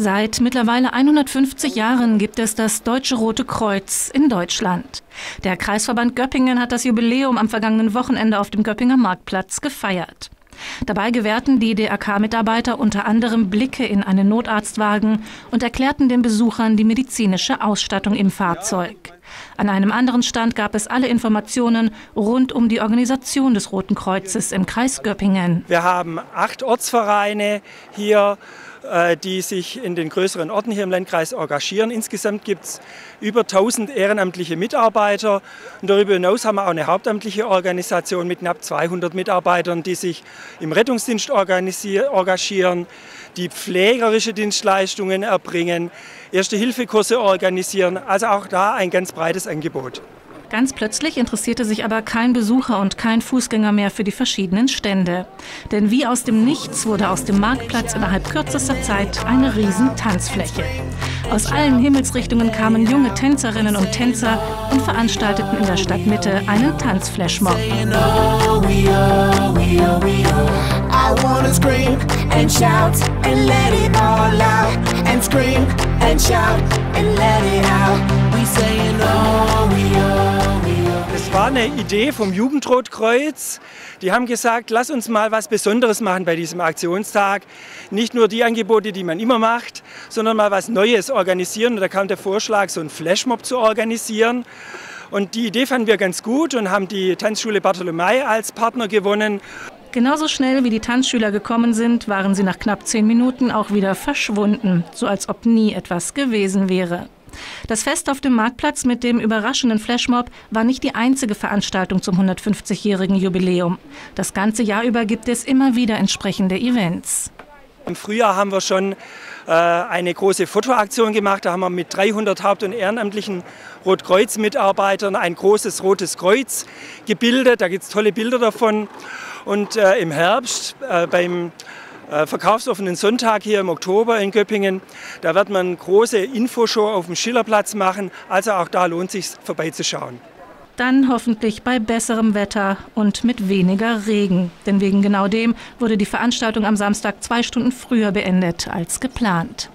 Seit mittlerweile 150 Jahren gibt es das Deutsche Rote Kreuz in Deutschland. Der Kreisverband Göppingen hat das Jubiläum am vergangenen Wochenende auf dem Göppinger Marktplatz gefeiert. Dabei gewährten die DRK-Mitarbeiter unter anderem Blicke in einen Notarztwagen und erklärten den Besuchern die medizinische Ausstattung im Fahrzeug. An einem anderen Stand gab es alle Informationen rund um die Organisation des Roten Kreuzes im Kreis Göppingen. Wir haben acht Ortsvereine hier die sich in den größeren Orten hier im Landkreis engagieren. Insgesamt gibt es über 1000 ehrenamtliche Mitarbeiter. Und darüber hinaus haben wir auch eine hauptamtliche Organisation mit knapp 200 Mitarbeitern, die sich im Rettungsdienst engagieren, die pflegerische Dienstleistungen erbringen, Erste-Hilfe-Kurse organisieren. Also auch da ein ganz breites Angebot. Ganz plötzlich interessierte sich aber kein Besucher und kein Fußgänger mehr für die verschiedenen Stände. Denn wie aus dem Nichts wurde aus dem Marktplatz innerhalb kürzester Zeit eine riesen Tanzfläche. Aus allen Himmelsrichtungen kamen junge Tänzerinnen und Tänzer und veranstalteten in der Stadtmitte einen Tanzflashmob. Es war eine Idee vom Jugendrotkreuz. Die haben gesagt, lass uns mal was Besonderes machen bei diesem Aktionstag. Nicht nur die Angebote, die man immer macht, sondern mal was Neues organisieren. Und da kam der Vorschlag, so einen Flashmob zu organisieren. Und die Idee fanden wir ganz gut und haben die Tanzschule Bartholomei als Partner gewonnen. Genauso schnell wie die Tanzschüler gekommen sind, waren sie nach knapp zehn Minuten auch wieder verschwunden, so als ob nie etwas gewesen wäre. Das Fest auf dem Marktplatz mit dem überraschenden Flashmob war nicht die einzige Veranstaltung zum 150-jährigen Jubiläum. Das ganze Jahr über gibt es immer wieder entsprechende Events. Im Frühjahr haben wir schon äh, eine große Fotoaktion gemacht. Da haben wir mit 300 Haupt- und ehrenamtlichen Rotkreuz-Mitarbeitern ein großes rotes Kreuz gebildet. Da gibt es tolle Bilder davon. Und äh, im Herbst äh, beim verkaufsoffenen Sonntag hier im Oktober in Göppingen. Da wird man große Infoshow auf dem Schillerplatz machen. Also auch da lohnt es sich vorbeizuschauen. Dann hoffentlich bei besserem Wetter und mit weniger Regen. Denn wegen genau dem wurde die Veranstaltung am Samstag zwei Stunden früher beendet als geplant.